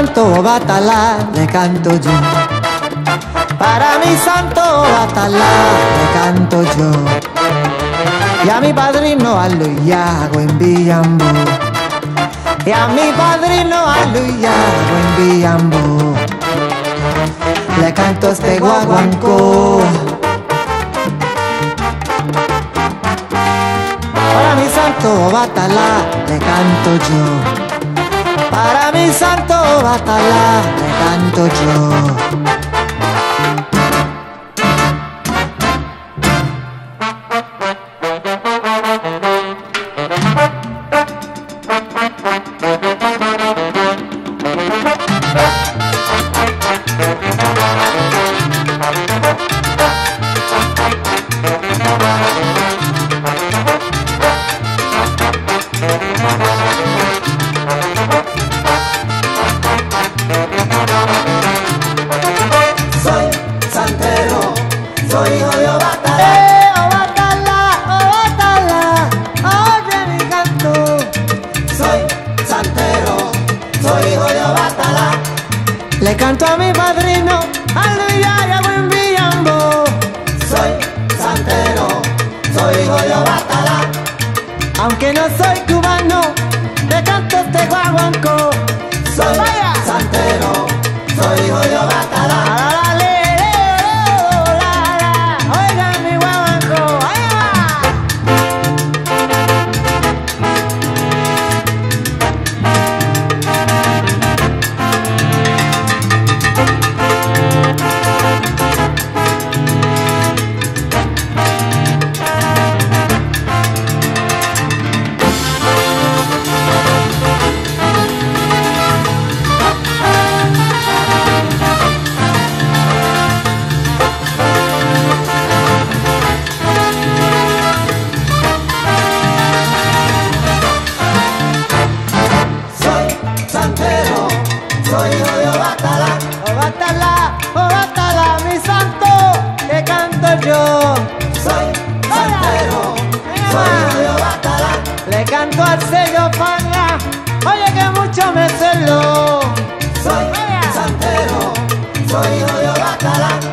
santo Batalá le canto yo. Para mi santo Batalá le canto yo. Y a mi padrino a Luyago en. Y a mi padrino a Luyago en. Le canto este guaguancó. Para mi santo Batalá le canto yo. Para mi santo Batalá le canto yo. Soy hijo de Obatala. Le canto a mi padrino, a Luis Ayago en Villambo. Soy santero, soy hijo de Obatala. Aunque no soy cubano, Le canto al sello pana, oye que mucho me celo. Soy santero, soy hijo de le,